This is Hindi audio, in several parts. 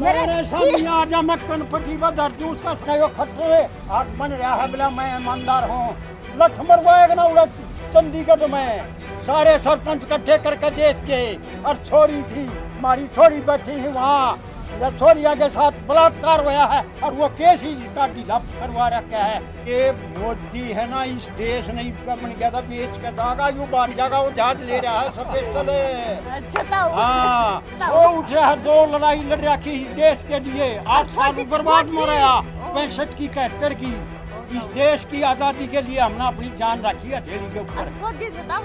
मेरे सामने आज मक्खन पटी बदर जूस का सहयोग खट्टे आज बन रहा है बोला मैं ईमानदार हूँ। लठ मरवाएगा ना उड़ा चंडीगढ़ में। सारे सरपंच इकट्ठे करके देश के और छोरी थी हमारी छोरी बैठी है वहाँ। या छोरिया के साथ बलात्कार हुआ है और वो केस ही इसका ढीला करवा रखा है। ये मोदी है ना इस देश ने बन गया था बेच के जागा यू बार जागा वो जहाज़ ले रहा है सबसे अच्छा हाँ वो उठ। रहा है दो लड़ाई लड़ रखी इस देश के लिए। आठ साल बर्बाद हो। रहा पैंसठ की कहत्तर की। इस देश की आज़ादी के लिए हमने अपनी जान रखी है हथेली के ऊपर।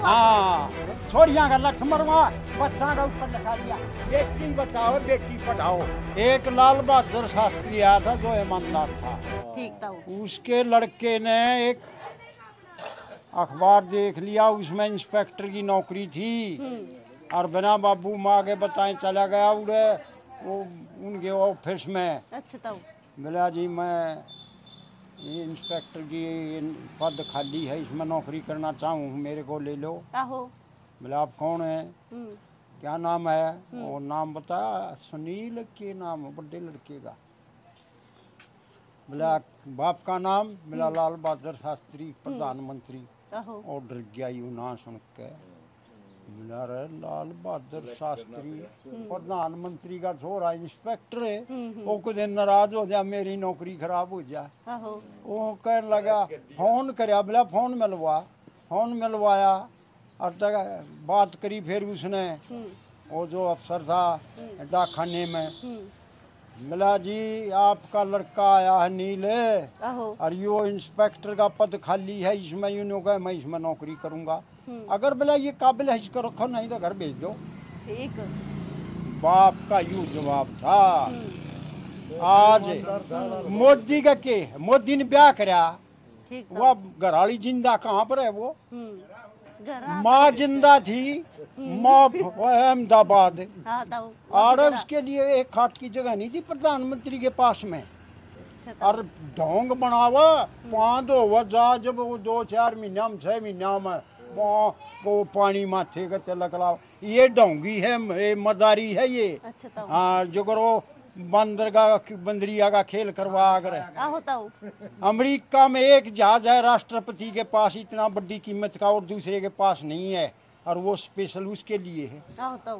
हाँ छोरिया का लक्ष्य मरवा बच्चा का ऊपर लिखा दिया बेटी बचाओ बेटी पढ़ाओ। एक लाल बहादुर शास्त्री आया था जो ईमानदार था। ठीक ताऊ उसके लड़के ने एक अखबार देख लिया उसमें इंस्पेक्टर की नौकरी थी। और बिना बाबू माँ के बताए चला गया उड़े वो उनके ऑफ़िस में। अच्छा बोला जी मैं ये इंस्पेक्टर की पद खाली है इसमें नौकरी करना चाहूँ मेरे को ले लो। आहो। बोले आप कौन है? हम्म, क्या नाम है? वो नाम बताया सुनील के नाम बड़े लड़के का। बोला बाप का नाम? मिला लाल बहादुर शास्त्री प्रधानमंत्री। और डर गया यू ना सुन के। रे लाल बहादुर शास्त्री प्रधानमंत्री का छोरा इंस्पेक्टर है वो कुछ नाराज़ हो जाए मेरी नौकरी खराब हो जाए वो कहने लगा फ़ोन करया बोला फ़ोन मिलवा फ़ोन मिलवाया और तक बात करी फिर उसने वो जो अफसर था डाकखाने में मिला जी आपका लड़का आया है नीले और यो इंस्पेक्टर का पद खाली है इसमें यूँ कहे मैं इसमें नौकरी करूँगा अगर बोला ये काबिल है इसको रखो नहीं तो घर भेज दो। ठीक। बाप का यू जवाब था। आज मोदी का के मोदी ने ब्याह कराया ठीक वो घराली ज़िंदा कहाँ पर है वो? हम्म, माँ ज़िंदा थी माँ अहमदाबाद। हाँ और उसके लिए एक खाट की जगह नहीं थी प्रधानमंत्री के पास में। अच्छा और ढोंग बनावा पाँच हो जा जब वो दो चार महीना में छह महीना में को पानी माथे का चलक लाओ ये ढोंगी है ये मदारी है ये। अच्छा हाँ जो करो बंदर का बंदरिया का खेल करवा कर। अमेरिका में एक जहाज़ है राष्ट्रपति के पास इतना बड़ी कीमत का और दूसरे के पास नहीं है और वो स्पेशल उसके लिए है।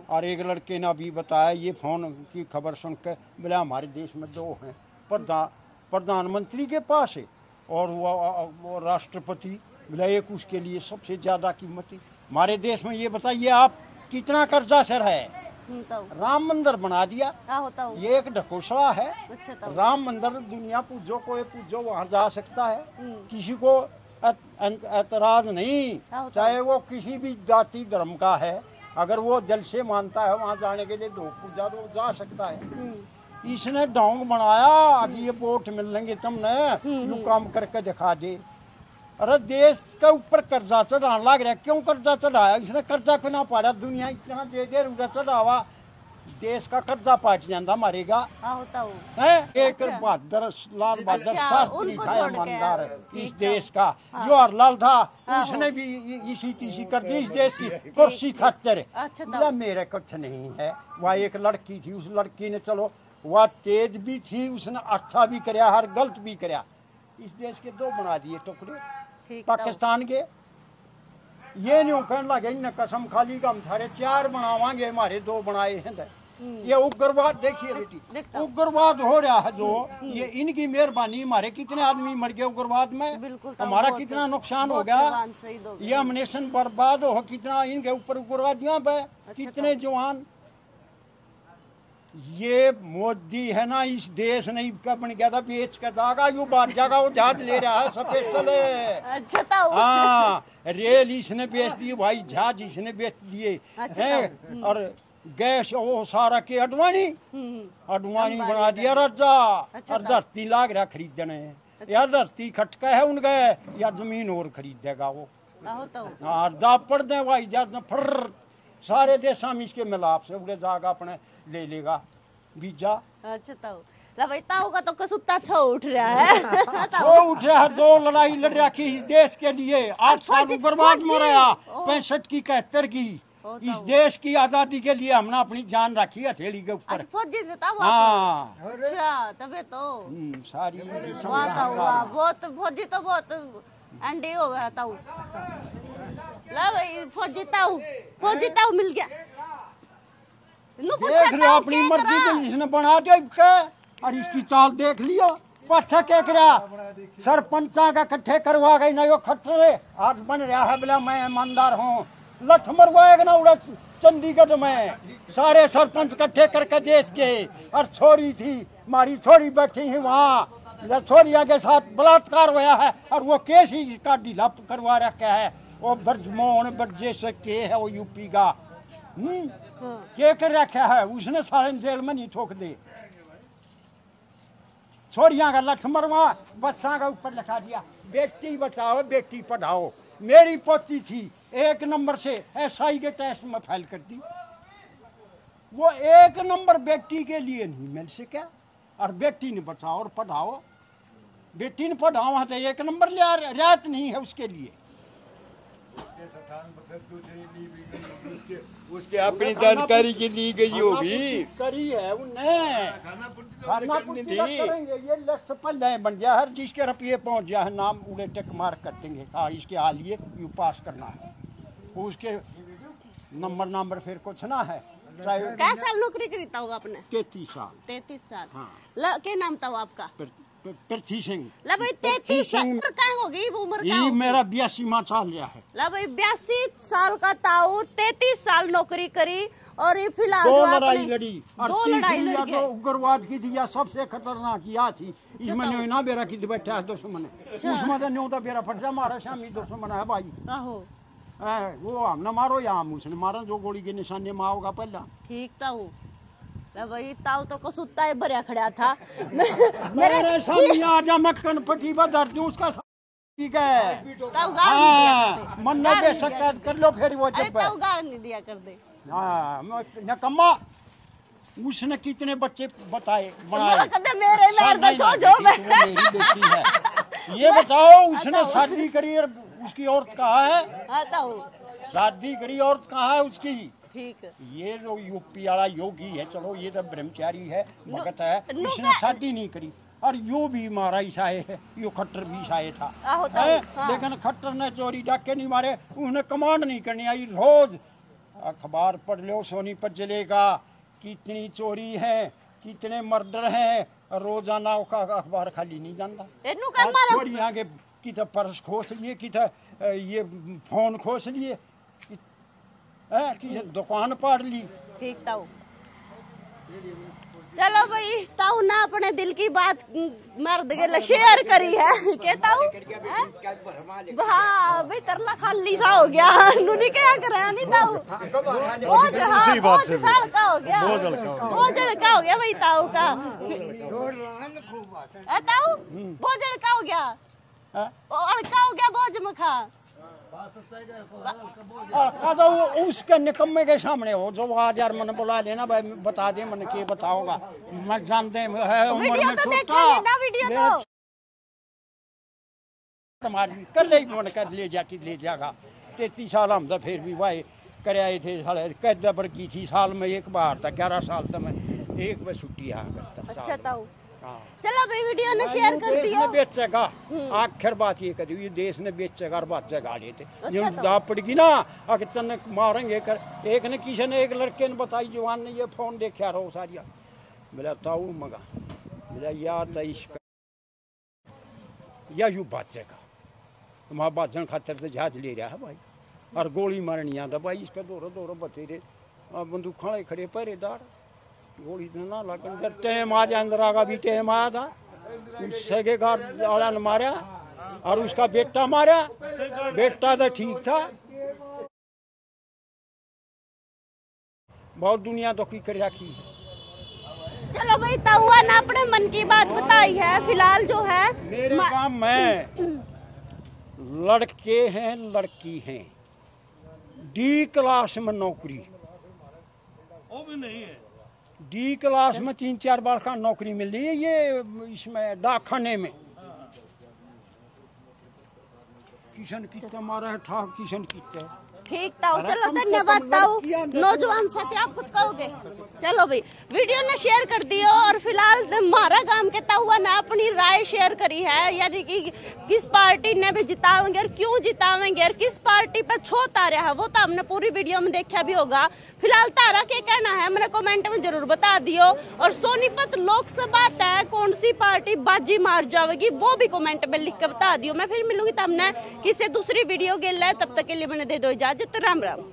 और एक लड़के ने अभी बताया ये फ़ोन की खबर सुन के बोला हमारे देश में दो हैं प्रधान प्रधानमंत्री के पास है और वो, वो राष्ट्रपति एक उसके लिए सबसे ज़्यादा कीमती हमारे देश में ये बताइए आप कितना कर्जा सर है? हम्म, राम मंदिर बना दिया। आहो ये एक ढकोसला है। अच्छा राम मंदिर दुनिया पूजो कोई पूजो वहाँ जा सकता है। हम्म। किसी को एत- एत- नहीं। हाँ, चाहे वो किसी भी जाति धर्म का है। अगर वो दिल से मानता है वहाँ जाने के लिए दो पूजा तो जा सकता है। हम्म, इसने डोंग बनाया। अब ये वोट मिलेंगे तुमने। यू काम करके दिखा दे। अरे देश के ऊपर कर्जा चढ़ाने लग रहा है। क्यों कर्जा चढ़ाया? इसने कर्जा क्यों ना पाड़ा? दुनिया इतना दे दे रुपया चढ़ावा। देश का कर्जा पाट जाता मारेगा। है एक बहादुर लाल बहादुर अच्छा, शास्त्री था ईमानदार इस देश का। जवाहरलाल था। उसने भी इसी तीसी कर दी इस देश की कुर्सी खातिर। अच्छा, मेरे कुछ नहीं है। वह एक लड़की थी। उस लड़की ने चलो वह तेज भी थी उसने अच्छा भी कराया हर गलत भी कराया। इस देश के दो बना दिए टुकड़े। पाकिस्तान के। ये नहीं कहने लगे इन कसम खाली का हम सारे चार बनावांगे हमारे दो बनाए हैं तो। ये उग्रवाद देखिए बेटी उग्रवाद हो रहा है जो ये इनकी मेहरबानी हमारे कितने आदमी मर गए उग्रवाद में? बिल्कुल हमारा कितना नुकसान हो गया। ये अमनेशन बर्बाद हो कितना इनके ऊपर उग्रवादियों पे अच्छा कितने जवान। ये मोदी है ना इस देश ने का बन गया था बेच के जागा यू बाहर जागा वो जहाज़ ले रहा है स्पेशल अच्छा हाँ रेल इसने बेच दी भाई जहाज़ इसने बेच दिए। अच्छा, हैं और गैस वो सारा के अडवाणी। हम्म, अडवाणी बना दिया राजा। अच्छा, और धरती लाग रहा खरीदने। या धरती खटका है उनके या ज़मीन और खरीदेगा वो। ताऊ हाँ दाब पड़ दे भाई जब फर सारे देशा में इसके मिलाप से उड़े जागा अपने ले लेगा। बीजा? अच्छा ताऊ। का तो कसुत्ता छो उठ रहा है। वो उठे है दो लड़ाई लड़ रखी इस देश के लिए आठ साल बर्बाद। हो रहा पैंसठ की इकहत्तर की इस देश की आज़ादी के लिए हमने अपनी जान रखी हथेली के ऊपर। अच्छा हाँ। अच्छा तबे तो। हम्म, सारी बहुत फौजी तो बहुत अंडे हो गया था ला भाई फौजी ताऊ फौजी ताऊ मिल गया। देख रहे अपनी मर्ज़ी करा? से बना के और इसकी चाल देख लियो। पाछा क्या करा। सरपंचा का इकट्ठे करवा गई ना यो खट्टे आज बन रहा है बोला मैं ईमानदार हूँ। लठ मरवाएगा ना उड़ा चंडीगढ़ में। सारे सरपंच इकट्ठे करके देश के। और छोरी थी मारी छोरी बैठी है वहाँ। छोरिया के साथ बलात्कार हुआ है। और वो केस ही इसका ढीला करवा रखा है। वो ब्रजमोहन ब्रजेश के है वो यूपी का। हम्म? हाँ। के कर रखा है? उसने सारे जेल में नहीं ठोक दे। छोरियाँ का लठ मरवा बच्चा का ऊपर लिखा दिया। बेटी बचाओ बेटी पढ़ाओ। मेरी पोती थी एक नंबर से एसआई के टेस्ट में फ़ाइल कर दी। वो एक नंबर बेटी के लिए नहीं मिल सका। और बेटी ने बचाओ और पढ़ाओ। बेटी ने पढ़ाओ तो एक नंबर लिया रियायत नहीं है उसके लिए। उसके उसके अपनी जानकारी की ली गई होगी। करी है उन्हें थी। करेंगे ये लिस्ट पहले बन गया। हर चीज़ के रुपये पहुँच गया। है नाम उड़े टेक मार कर देंगे। हाँ इसके हाल ये यू पास करना है? उसके नंबर नंबर फिर कुछ ना है। क्या साल नौकरी करी था आपने? तैतीस साल। तैतीस साल। हाँ। ला क्या नाम था आपका? पृथ्वी सिंह। ला भाई तैतीस साल कहाँ होगी? वो उम्र ये मेरा बयासी माह चाल गया है। ला भाई बयासी साल का ताऊ तैतीस साल नौकरी करी और ये फ़िलहाल दो लड़ाई लड़ी। और दो लड़ाई लड़ी जो उग्रवाद की थी या सबसे खतरनाक या थी। इसमें न्यों ना बेरा की बैठा है दुश्मन उसमें तो न्यों तो बेरा फट जा मारा शामी दुश्मन है भाई। आहो। है, वो हमने मारो या हम उसने मारा जो गोली के निशाने में आओगा पहला। ठीक ताऊ ला भाई ताऊ तो कसुत्ता है भरिया खड़ा था। मेरे सामने आजा मक्खन पटी बदर दूँ उसका ठीक है। ताऊ गाल नहीं दिया करते। मन ने नहीं बेशक कर लो फिर वो जब ताऊ गाल नहीं दिया कर दे हाँ मैं- नकम्मा उसने कितने बच्चे बताए बनाए। मैं मेरे में नहीं, जो वो मेरी बेटी है। ये बताओ उसने शादी करी और उसकी औरत कहाँ है? हाँ ताऊ शादी करी औरत कहाँ है उसकी? ठीक। ये जो यूपी वाला योगी है चलो ये तो ब्रह्मचारी है भगत है इसने शादी नहीं करी। और यो भी मारा ईसाए है यो खट्टर भी ईसाए था। तो, है? हाँ। लेकिन खट्टर ने चोरी डाके नहीं मारे उसने कमांड नहीं करनी आई रोज। अखबार पढ़ लो सोनीपत ज़िले का कितनी चोरी है कितने मर्डर हैं रोज़ाना का अखबार खाली नहीं जाता एनु चोरी आगे की तो पर्स खोस लिए की तो ये फ़ोन खोस लिए। कि- दुकान पाड़ ली। ठीक ताऊ। चलो भाई ताऊ ना अपने दिल की बात मर्द के लिए शेयर करी है। के ताऊ? हाँ? भाई तरला खाली सा हो गया। नूनी क्या करे नहीं ताऊ? बहुत हाँ बहुत साल का हो गया। बहुत जड़का हो गया। भाई ताऊ का। ताऊ? बहुत जड़का हो गया। अड़का हो गया बहुत मखा? आ, तो उसके निकम्मे के सामने हो जो आज यार मन बुला लेना भाई बता दे मन के बताओगा। मैं जानते है उम्र में तो छोटा देखेंगे ना वीडियो मेरा तो हमारी कर ले मन कर ले जाके ले जाएगा तैतीस साल हम तो फिर भी भाई कर आए थे साले कैद पर की थी साल में एक बार था ग्यारह साल तो मैं एक बार छुट्टी आ करता अच्छा। चलो भाई वीडियो ने शेयर कर दियो ने बेचेगा। आखिर बात ये करी ये देश ने बेचेगा और बात जगा लेते अच्छा ये तो। दाव पड़गी ना अगर तन मारेंगे कर। एक ने किसी ने एक लड़के ने बताई जवान ने ये फ़ोन देखा रहो सारिया बोला ताऊ मगा। बोला या तो इश्क या यू बाचेगा। तुम्हारा बाजन खातर तो जहाज़ ले रहा है भाई। और गोली मारनी आता भाई इसका दौरो दौरो बतेरे बंदूक खड़े खड़े पहरेदार गोली तो ना टाइम आ जाए अंदर का भी टाइम आया था। के मारा और उसका बेटा मारा। बेटा तो ठीक था। बहुत दुनिया तो की कर रखी है। चलो भाई ताऊआ ने अपने मन की बात बताई है फ़िलहाल जो है मेरे मा- काम में लड़के हैं लड़की हैं। डी क्लास में नौकरी। वो भी नहीं है। डी क्लास में तीन चार बार का नौकरी मिल रही है ये इसमें डाकखाने में। किशन कितना मारा है ठाक किशन कितना ठीक ताऊ चलो धन्यवाद कम ताऊ। नौजवान साथी आप कुछ कहोगे? चलो भाई वीडियो ने शेयर कर दियो और फ़िलहाल हमारा काम के ताऊ ने अपनी राय शेयर करी है यानी कि किस पार्टी ने भी जितावेंगे और क्यों जितावेंगे और किस पार्टी पर छोत आ रहा है वो तो हमने पूरी वीडियो में देखा भी होगा। फ़िलहाल तारा के कहना है? मैंने कमेंट में ज़रूर बता दियो। और सोनीपत लोकसभा तय कौन सी पार्टी बाजी मार जाएगी वो भी कमेंट में लिख के बता दियो। मैं फिर मिलूँगी तब ने किसी दूसरी वीडियो के लिए तब तक के लिए मैंने दे दो इजाज़त। राज्य त राम राम।